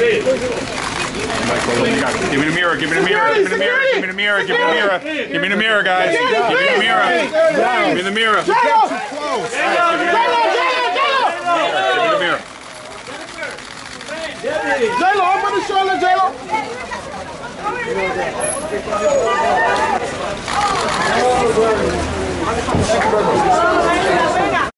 Give me the mirror. Give me the mirror. Give me the mirror. Give me the mirror. Give me the mirror. Give me the mirror, guys. Give me the mirror. Give me the mirror. Give J-Lo! me the mirror. J-Lo, on the shoulder, J-Lo. Thank.